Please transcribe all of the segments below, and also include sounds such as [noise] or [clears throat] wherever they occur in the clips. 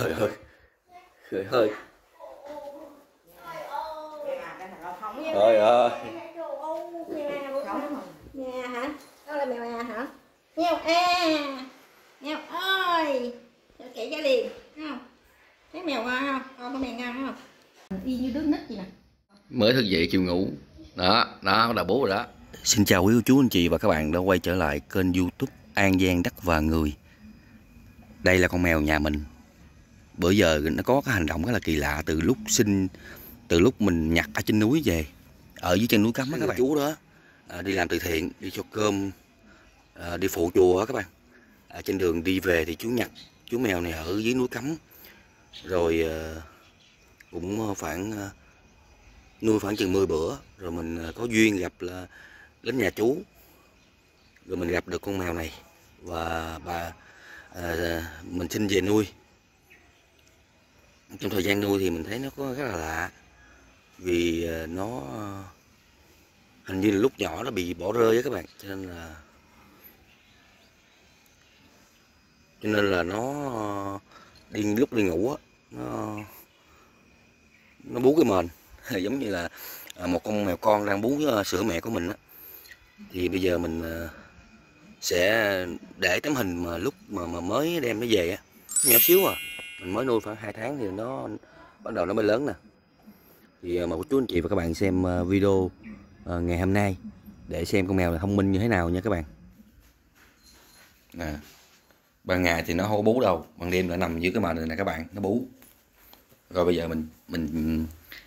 Trời ơi Trời ơi Trời ơi Nhà hả? Đó là mèo à hả? Mèo à Mèo ơi Cho kể ra liền thấy không? Thấy mèo ngon không? Con có mèo ngon không? Y như đứa nít vậy nè Mới thức dậy chiều ngủ Đó, đó, đã bố rồi đó Xin chào quý cô chú anh chị và các bạn đã quay trở lại kênh youtube An Giang Đất và Người Đây là con mèo nhà mình Bữa giờ nó có cái hành động rất là kỳ lạ từ lúc sinh Từ lúc mình nhặt ở trên núi về Ở dưới chân núi cấm á các bạn. Chú đó. À, đi làm từ thiện, đi cho cơm à, Đi phụ chùa á các bạn. Ở trên đường đi về thì chú nhặt chú mèo này ở dưới núi cấm. Rồi à, cũng khoảng à, nuôi khoảng chừng 10 bữa rồi mình à, có duyên gặp là đến nhà chú. Rồi mình gặp được con mèo này và bà à, mình xin về nuôi trong thời gian nuôi thì mình thấy nó có rất là lạ. Vì ờ, nó ờ, hình như là lúc nhỏ nó bị bỏ rơi á các bạn. Cho nên là cho nên là nó ờ, đi lúc đi ngủ á nó nó bú cái mền. [laughs] Giống như là một con mèo con đang bú sữa mẹ của mình á. Thì bây giờ mình sẽ để tấm hình mà lúc mà, mà mới đem nó về á. Nhỏ xíu à mình mới nuôi khoảng 2 tháng thì nó bắt đầu nó mới lớn nè. Thì ờ, mời cô chú anh chị và các bạn xem ờ, video ờ, ngày hôm nay để xem con mèo là thông minh như thế nào nha các bạn. Nè ban ngày thì nó không có bú đâu ban đêm nó nằm dưới cái mền này nè các bạn nó bú. Rồi bây giờ mình mình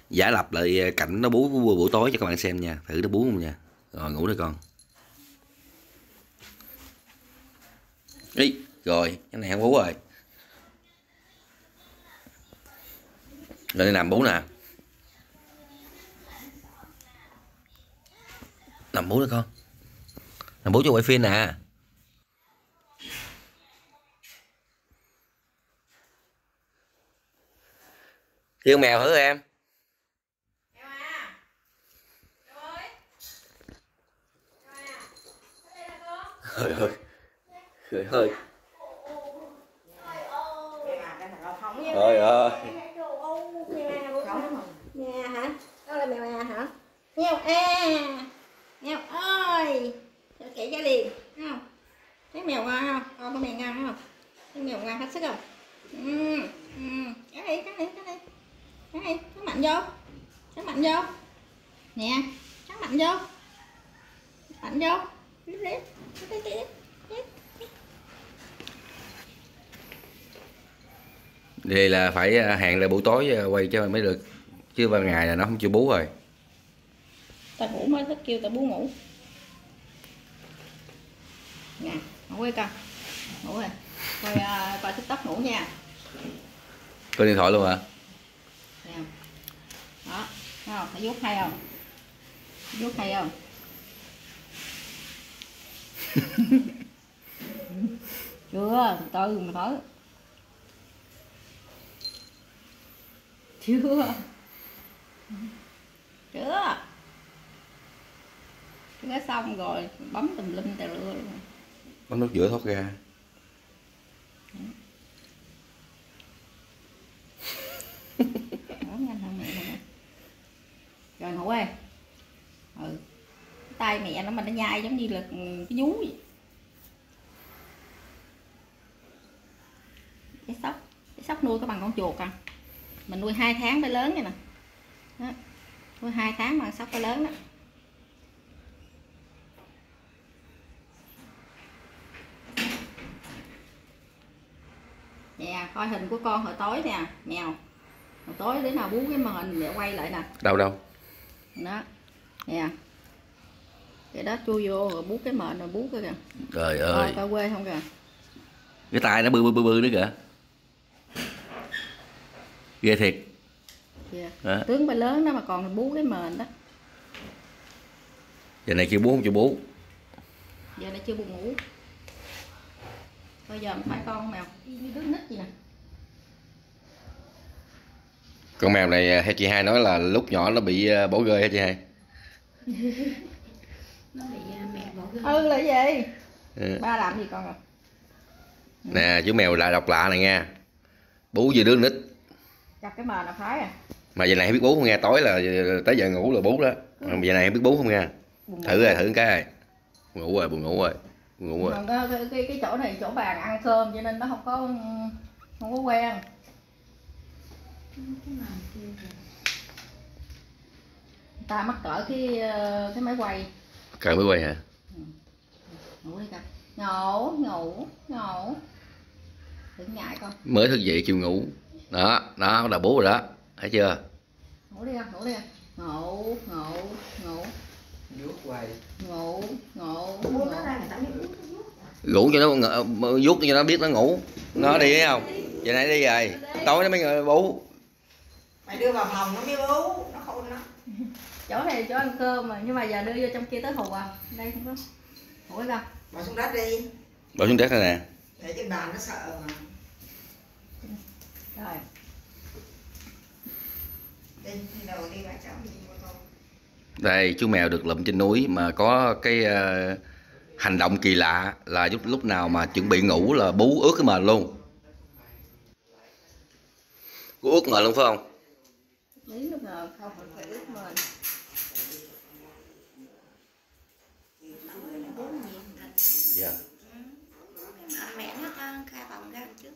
giả lập lại ờ, cảnh nó bú buổi, buổi tối cho các bạn xem nha thử nó bú không nha. Rồi ngủ đây con. Ý, rồi cái này không bú rồi. Lên đây nằm bú nè. Nằm bú đó con. Nằm bú cho quay phim nè. Kêu mèo thử em? Trời ơi. Trời ơi. Trời ơi Nhà hả? Đó là mèo à hả? Mèo à nghèo ơi Cho kể ra liền thấy không? Thấy mèo ngon không? Con có mèo ngon không? Thấy mèo ngon hết sức không? Ừ, ừ. Cái này, cái này, cái này Cái này, mạnh vô Cái mạnh vô Nè, cái mạnh vô Mạnh vô Rít rít Rít rít rít Đây là phải à, hẹn là buổi tối à, quay cho mới được Chứ ban ngày là nó không chịu bú rồi ta ngủ mới thích kêu ta bú ngủ. Nè ngủ đi con. Ngủ rồi. Coi uh, coi tiktok ngủ nha. Có điện thoại luôn hả? nè đó thấy không? Thấy vuốt hay không? Vuốt hay không? [laughs] Chưa từ từ mà thử. Chưa. Chưa chưa xong rồi bấm tùm lum tè lưa luôn. Có nước giữa thoát ra. Đó, nhanh hơn mẹ này nè. rồi ngủ ơi. Ừ. Cái tay mẹ nó mà nó nhai giống như là cái vú vậy. Cái sóc cái sóc nuôi có bằng con chuột à. Mình nuôi hai tháng mới lớn này nè. Đó. nuôi hai tháng mà sóc phải lớn đó nè coi hình của con hồi tối nè mèo. Hồi tối đến nào bú cái mền để quay lại nè. Đâu đâu? Đó. Nè cái đó chui vô rồi bú cái mền rồi bú cái kìa. Trời ơi. coi quê không kìa. Cái tay nó bư bư bư bư nữa kìa. Ghê thiệt. Kìa đó. tướng phải lớn đó mà còn bú cái mền đó. Giờ này kêu bú không chịu bú. Giờ này chưa buồn ngủ. Bây giờ phải con mèo? Như đứa nít gì nè Con mèo này à, hay chị hai nói là lúc nhỏ nó bị à, bỏ rơi hả chị hai? [laughs] nó bị à, mẹ bỏ rơi ừ là gì? Ừ. ba làm gì con à? Nè chú mèo lại độc lạ này nha. Bú gì đứa nít. Chặt cái mền là phái à. Mà giờ này biết bú không nghe tối là tới giờ ngủ là bú đó. Mà giờ này biết bú không nghe. Thử ngủ. rồi thử cái ngủ rồi buồn ngủ rồi buồn ngủ rồi. Mà cái, cái, cái, chỗ này chỗ bàn ăn cơm cho nên nó không có không có quen ta mắc cỡ cái ờ, cái máy quay. Cờ mới quay hả? Ngủ đi con ngủ ngủ ngủ. Đừng ngại con mới thức dậy kêu ngủ. Đó đó là bú rồi đó. Thấy chưa? Ngủ đi con ngủ đi con ngủ ngủ ngủ. Ngủ ngủ ngủ. ngủ cho nó ngờ- vuốt cho nó biết nó ngủ. Nó đi thấy không? Giờ này đi rồi. Tối nó mới bú mày đưa vào phòng nó mới bú nó khôn lắm. [laughs] Chỗ này chỗ ăn cơm mà nhưng mà giờ đưa vô trong kia tới hù à. Đây không có. Đi con bỏ xuống đất đi. Bỏ xuống đất rồi nè? Để trên bàn nó sợ mà. Rồi. Đi đi đầu đi bà cháu đi vô con đây chú mèo được lụm trên núi mà có cái ờ, hành động kỳ lạ là lúc lúc nào mà chuẩn bị ngủ là bú ướt cái mền luôn. Ướt mền luôn phải không không phải ướt mền dạ. Mẹ nó ăn khai phòng ra trước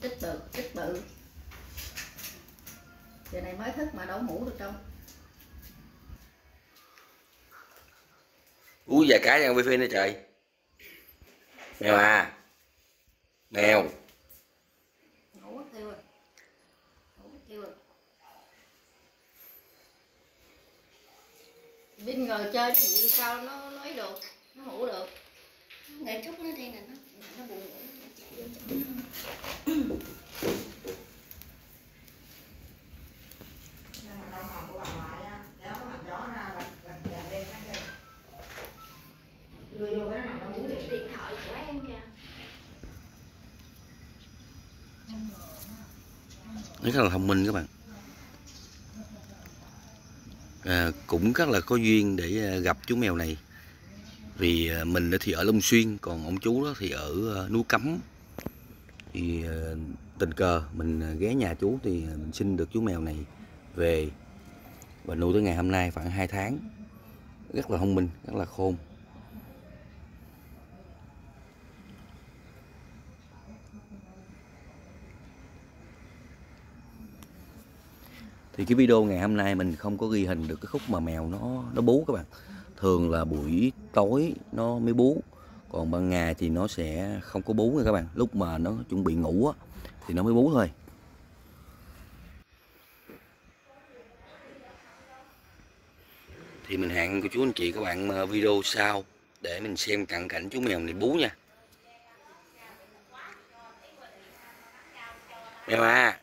tích được tích bự. Giờ này mới thức mà đâu ngủ được đâu. Bú vài cái ăn wifi nữa trời mèo à. Mèo Vinh ngồi chơi cái gì sao nó nói được nó ngủ được. Để chút nó đây nè nó nó buồn ngủ [clears throat] nó chạy vô chỗ đưa vô cái nó nằm nó ngủ điện điện thoại của em kìa nó rất là thông minh các bạn. À, cũng rất là có duyên để à, gặp chú mèo này. Vì à, mình thì ở Long Xuyên còn ông chú đó thì ở à, núi Cấm. Thì tình cờ mình ghé nhà chú thì mình xin được chú mèo này về. Và nuôi tới ngày hôm nay khoảng 2 tháng. Rất là thông minh rất là khôn. Thì cái video ngày hôm nay mình không có ghi hình được cái khúc mà mèo nó nó bú các bạn. Thường là buổi tối nó mới bú, còn ban ngày thì nó sẽ không có bú nha các bạn. Lúc mà nó chuẩn bị ngủ á, thì nó mới bú thôi. Thì mình hẹn cô chú anh chị các bạn ờ, video sau để mình xem cận cảnh chú mèo này bú nha. Mèo à